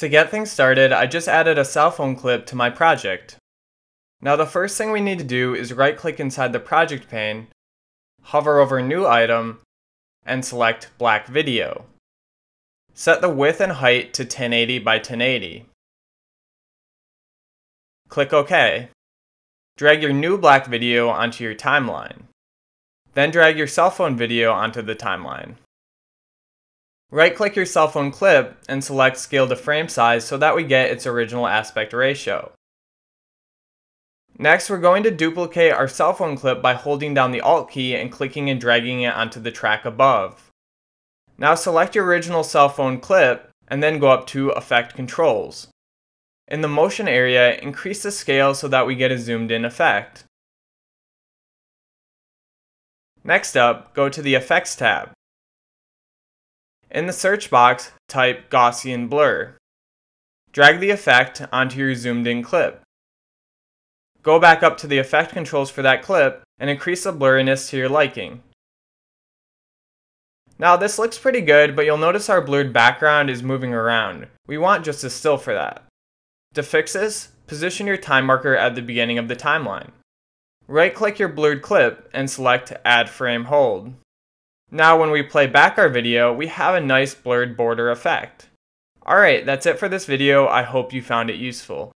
To get things started, I just added a cell phone clip to my project. Now the first thing we need to do is right click inside the project pane, hover over new item, and select black video. Set the width and height to 1080 by 1080. Click OK. Drag your new black video onto your timeline. Then drag your cell phone video onto the timeline. Right-click your cell phone clip and select Scale to Frame Size so that we get its original aspect ratio. Next, we're going to duplicate our cell phone clip by holding down the Alt key and clicking and dragging it onto the track above. Now select your original cell phone clip and then go up to Effect Controls. In the motion area, increase the scale so that we get a zoomed in effect. Next up, go to the Effects tab. In the search box, type Gaussian Blur. Drag the effect onto your zoomed in clip. Go back up to the effect controls for that clip and increase the blurriness to your liking. Now this looks pretty good, but you'll notice our blurred background is moving around. We want just a still for that. To fix this, position your time marker at the beginning of the timeline. Right click your blurred clip and select Add Frame Hold. Now when we play back our video, we have a nice blurred border effect. Alright, that's it for this video, I hope you found it useful.